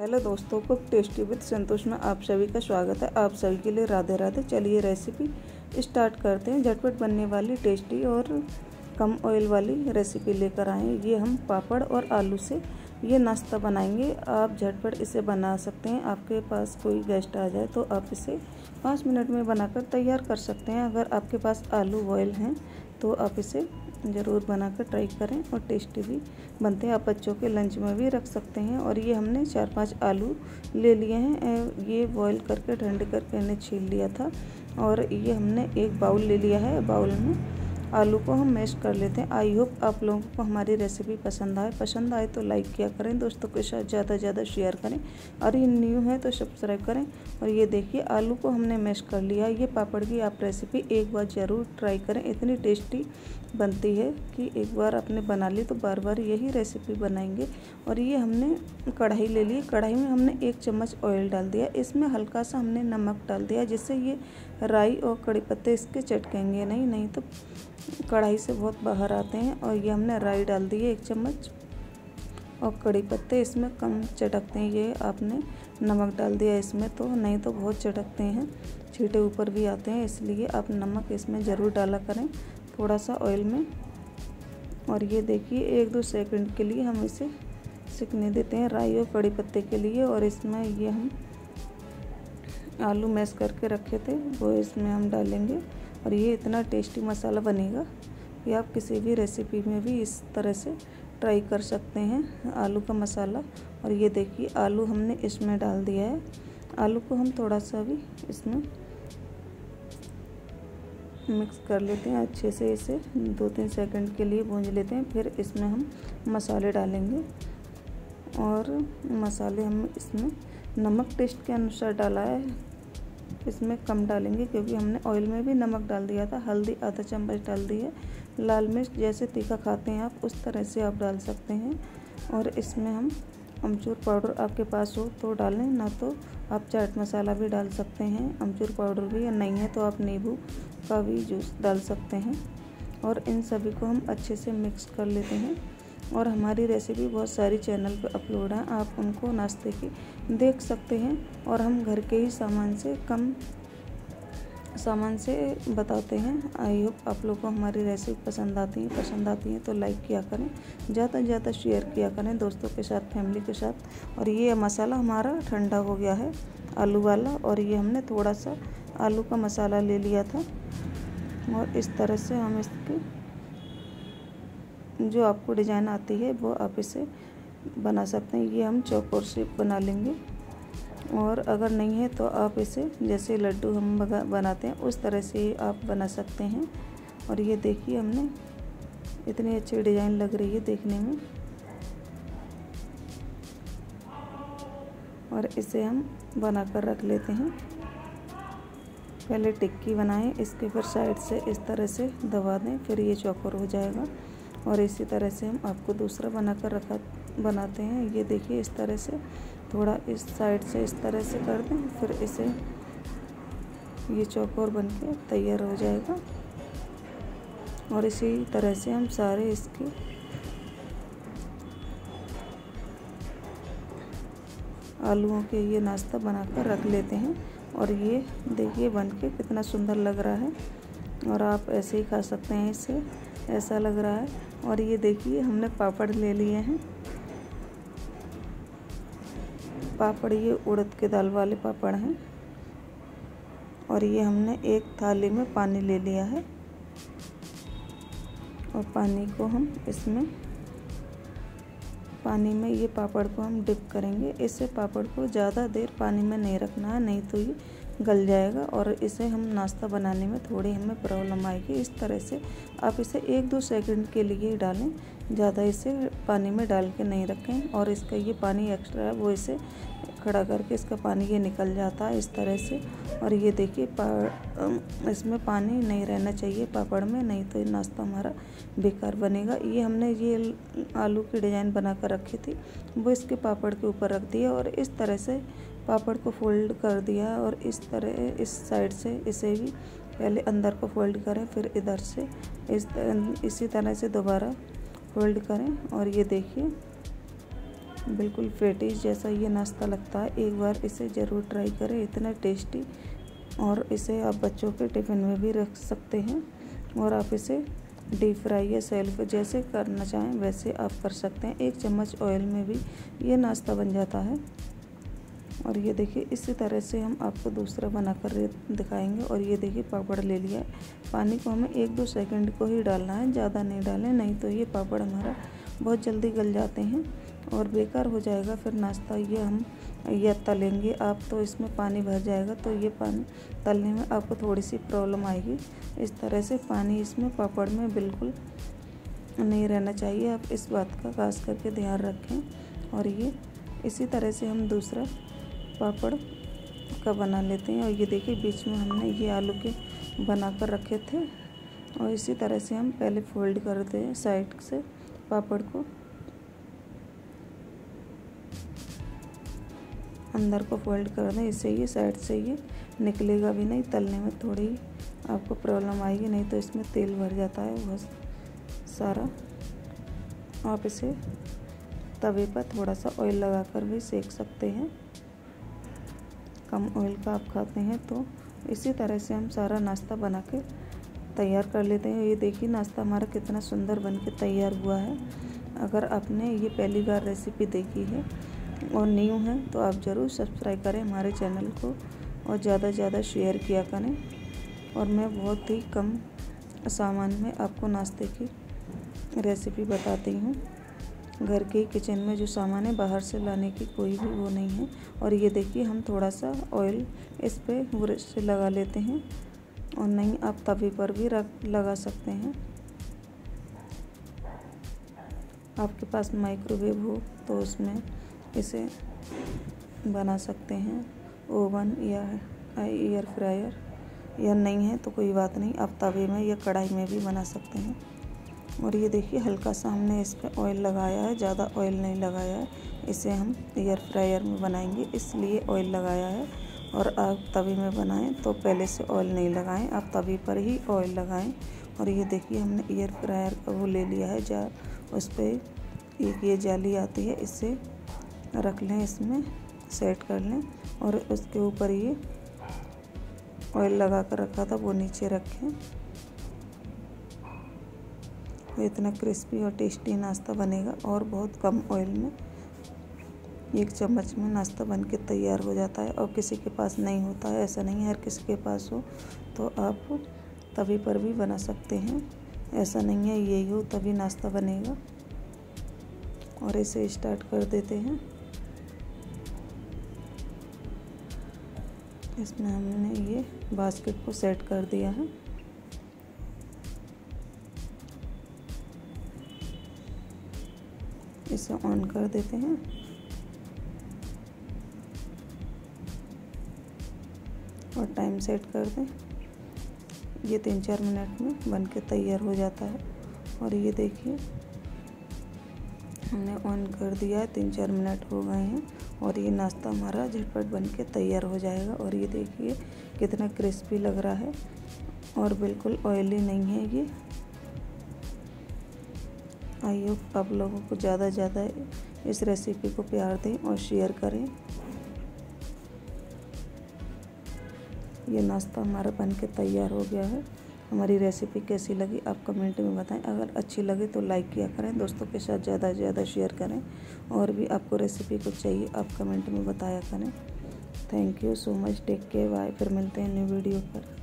Hello दोस्तों, cook tasty with संतोष में आप सभी का स्वागत है। आप सभी के लिए राधे राधे। चलिए रेसिपी स्टार्ट करते हैं। झटपट बनने वाली टेस्टी और कम ऑयल वाली रेसिपी लेकर आए ये हम पापड़ और आलू से ये नाश्ता बनाएँगे। आप झटपट इसे बना सकते हैं। आपके पास कोई गेस्ट आ जाए तो आप इसे पाँच मिनट में बनाकर तैयार कर सकते हैं। अगर आपके पास आलू बॉयल हैं तो आप इसे ज़रूर बनाकर ट्राई करें और टेस्टी भी बनते हैं। आप बच्चों के लंच में भी रख सकते हैं और ये हमने चार पाँच आलू ले लिए हैं। ये बॉईल करके, ठंड करके इन्हें छील लिया था और ये हमने एक बाउल ले लिया है। बाउल में आलू को हम मैश कर लेते हैं। आई होप आप लोगों को हमारी रेसिपी पसंद आए। पसंद आए तो लाइक किया करें, दोस्तों के साथ ज़्यादा से ज़्यादा शेयर करें। और ये न्यू है तो सब्सक्राइब करें। और ये देखिए, आलू को हमने मैश कर लिया ये पापड़ की आप रेसिपी एक बार ज़रूर ट्राई करें। इतनी टेस्टी बनती है कि एक बार आपने बना ली तो बार बार यही रेसिपी बनाएँगे। और ये हमने कढ़ाई ले ली। कढ़ाई में हमने एक चम्मच ऑयल डाल दिया। इसमें हल्का सा हमने नमक डाल दिया जिससे ये राई और कड़ी पत्ते इसके चटकेंगे। नहीं नहीं तो कढ़ाई से बहुत बाहर आते हैं और ये हमने राई डाल दी है एक चम्मच। और कड़ी पत्ते इसमें कम चटकते हैं, ये आपने नमक डाल दिया इसमें तो नहीं तो बहुत चटकते हैं। छीटे ऊपर भी आते हैं, इसलिए आप नमक इसमें ज़रूर डाला करें थोड़ा सा ऑयल में। और ये देखिए, एक दो सेकंड के लिए हम इसे सिकने देते हैं राई और कड़ी पत्ते के लिए और इसमें ये हम आलू मैश करके रखे थे, वो इसमें हम डालेंगे। और ये इतना टेस्टी मसाला बनेगा कि आप किसी भी रेसिपी में भी इस तरह से ट्राई कर सकते हैं आलू का मसाला। और ये देखिए, आलू हमने इसमें डाल दिया है। आलू को हम थोड़ा सा भी इसमें मिक्स कर लेते हैं, अच्छे से इसे दो तीन सेकंड के लिए भूंज लेते हैं, फिर इसमें हम मसाले डालेंगे। और मसाले हम इसमें नमक टेस्ट के अनुसार डाला है। इसमें कम डालेंगे क्योंकि हमने ऑयल में भी नमक डाल दिया था, हल्दी, आधा चम्मच डाल दी है। लाल मिर्च जैसे तीखा खाते हैं आप, उस तरह से आप डाल सकते हैं। और इसमें हम अमचूर पाउडर आपके पास हो तो डालें, ना तो आप चाट मसाला भी डाल सकते हैं। अमचूर पाउडर भी या नहीं है तो आप नींबू का भी जूस डाल सकते हैं। और इन सभी को हम अच्छे से मिक्स कर लेते हैं। और हमारी रेसिपी बहुत सारी चैनल पर अपलोड है। आप उनको नाश्ते की देख सकते हैं और हम घर के ही सामान से कम सामान से बताते हैं। आई होप आप लोग को हमारी रेसिपी पसंद आती है, पसंद आती है तो लाइक किया करें, ज़्यादा से ज़्यादा शेयर किया करें दोस्तों के साथ फैमिली के साथ। और ये मसाला हमारा ठंडा हो गया है, आलू वाला और ये हमने थोड़ा सा आलू का मसाला ले लिया था। और इस तरह से हम इसकी जो आपको डिज़ाइन आती है, वो आप इसे बना सकते हैं। ये हम चौकोर शेप बना लेंगे। और अगर नहीं है तो आप इसे जैसे लड्डू हम बनाते हैं, उस तरह से आप बना सकते हैं। और ये देखिए हमने, इतनी अच्छी डिज़ाइन लग रही है देखने में। और इसे हम बना कर रख लेते हैं। पहले टिक्की बनाएँ, इसके फिर साइड से इस तरह से दबा दें, फिर ये चौकोर हो जाएगा। और इसी तरह से हम आपको दूसरा बना कर रखा, बनाते हैं। ये देखिए, इस तरह से थोड़ा इस साइड से इस तरह से कर दें, फिर इसे ये चौकोर बन के तैयार हो जाएगा। और इसी तरह से हम सारे इसके आलूओं के ये नाश्ता बनाकर रख लेते हैं। और ये देखिए बन के कितना सुंदर लग रहा है। और आप ऐसे ही खा सकते हैं इसे। ऐसा लग रहा है। और ये देखिए, हमने पापड़ ले लिए हैं। पापड़ ये उड़द के दाल वाले पापड़ हैं। और ये हमने एक थाली में पानी ले लिया है। और पानी को हम इसमें पानी में ये पापड़ को हम डिप करेंगे। इससे पापड़ को ज़्यादा देर पानी में नहीं रखना है, नहीं तो ये गल जाएगा और इसे हम नाश्ता बनाने में थोड़ी हमें प्रॉब्लम आएगी। इस तरह से आप इसे एक दो सेकंड के लिए ही डालें, ज़्यादा इसे पानी में डाल के नहीं रखें और इसका ये पानी एक्स्ट्रा है, वो इसे खड़ा करके इसका पानी ये निकल जाता है इस तरह से। और ये देखिए इसमें पानी नहीं रहना चाहिए, पापड़ में, नहीं तो नाश्ता हमारा बेकार बनेगा। ये हमने ये आलू की डिज़ाइन बना कर रखी थी, वो इसके पापड़ के ऊपर रख दिया और इस तरह से पापड़ को फोल्ड कर दिया और इस तरह, इस साइड से इसे भी पहले अंदर को फोल्ड करें, फिर इधर से इस, इसी तरह से दोबारा फोल्ड करें। और ये देखिए बिल्कुल पेटिस जैसा ये नाश्ता लगता है। एक बार इसे ज़रूर ट्राई करें, इतना टेस्टी। और इसे आप बच्चों के टिफ़िन में भी रख सकते हैं। और आप इसे डीप फ्राई या सेल्फ जैसे करना चाहें, वैसे आप कर सकते हैं। एक चम्मच ऑयल में भी ये नाश्ता बन जाता है। और ये देखिए, इसी तरह से हम आपको दूसरा बना कर दिखाएँगे। और ये देखिए, पापड़ ले लिया पानी को हमें एक दो सेकंड को ही डालना है, ज़्यादा नहीं डालें, नहीं तो ये पापड़ हमारा बहुत जल्दी गल जाते हैं। और बेकार हो जाएगा, फिर नाश्ता ये हम या तलेंगे आप तो इसमें पानी भर जाएगा तो ये पानी तलने में आपको थोड़ी सी प्रॉब्लम आएगी। इस तरह से पानी इसमें पापड़ में बिल्कुल नहीं रहना चाहिए। आप इस बात का खास करके ध्यान रखें। और ये इसी तरह से हम दूसरा पापड़ का बना लेते हैं। और ये देखिए, बीच में हमने ये आलू के बना कर रखे थे। और इसी तरह से हम पहले फोल्ड करते हैं साइड से पापड़ को। अंदर को फोल्ड कर दें इससे ये साइड से ये निकलेगा भी नहीं, तलने में थोड़ी आपको प्रॉब्लम आएगी, नहीं तो इसमें तेल भर जाता है बहुत सारा। आप इसे तवे पर थोड़ा सा ऑयल लगाकर भी सेक सकते हैं। कम ऑयल का आप खाते हैं तो इसी तरह से हम सारा नाश्ता बना के तैयार कर लेते हैं। ये देखिए, नाश्ता हमारा कितना सुंदर बन के तैयार हुआ है। अगर आपने ये पहली बार रेसिपी देखी है और न्यू हैं तो आप ज़रूर सब्सक्राइब करें हमारे चैनल को और ज़्यादा से ज़्यादा शेयर किया करें। और मैं बहुत ही कम सामान में आपको नाश्ते की रेसिपी बताती हूँ। घर के किचन में जो सामान है, बाहर से लाने की कोई भी वो नहीं है। और ये देखिए, हम थोड़ा सा ऑयल इस पर ब्रश से लगा लेते हैं और नहीं, आप तवे पर भी रख, लगा सकते हैं। आपके पास माइक्रोवेव हो तो उसमें इसे बना सकते हैं। ओवन या एयर फ्रायर। या नहीं है तो कोई बात नहीं, आप तवे में या कढ़ाई में भी बना सकते हैं। और ये देखिए, हल्का सा हमने इस पर ऑयल लगाया है, ज़्यादा ऑयल नहीं लगाया है। इसे हम एयर फ्रायर में बनाएँगे, इसलिए ऑयल लगाया है। और आप तवे में बनाएँ तो पहले से ऑयल नहीं लगाएँ, आप तवे पर ही ऑयल लगाएँ। और ये देखिए, हमने एयर फ्रायर का वो ले लिया है, जा, उस पर एक ये जाली आती है, इससे रख लें इसमें, सेट कर लें और उसके ऊपर ये ऑयल लगा कर रखा था, वो नीचे रखें। इतना क्रिस्पी और टेस्टी नाश्ता बनेगा और बहुत कम ऑयल में एक चम्मच में नाश्ता बन के तैयार हो जाता है और किसी के पास नहीं होता है, ऐसा नहीं है, हर किसी के पास हो तो आप तभी पर भी बना सकते हैं। ऐसा नहीं है, यही हो, तभी नाश्ता बनेगा। और इसे स्टार्ट कर देते हैं। इसमें हमने ये बास्केट को सेट कर दिया है। इसे ऑन कर देते हैं। और टाइम सेट कर दें। ये तीन चार मिनट में बन के तैयार हो जाता है। और ये देखिए, हमने ऑन कर दिया है। तीन चार मिनट हो गए हैं। और ये नाश्ता हमारा झटपट बन के तैयार हो जाएगा। और ये देखिए कितना क्रिस्पी लग रहा है। और बिल्कुल ऑयली नहीं है ये। आई होप आप लोगों को ज़्यादा ज़्यादा इस रेसिपी को प्यार दें और शेयर करें। ये नाश्ता हमारा बन के तैयार हो गया है। हमारी रेसिपी कैसी लगी, आप कमेंट में बताएँ। अगर अच्छी लगे तो लाइक किया करें, दोस्तों के साथ ज़्यादा से ज़्यादा शेयर करें और भी आपको रेसिपी कुछ चाहिए, आप कमेंट में बताया करें। Thank you so much take care bye फिर मिलते हैं न्यू वीडियो पर।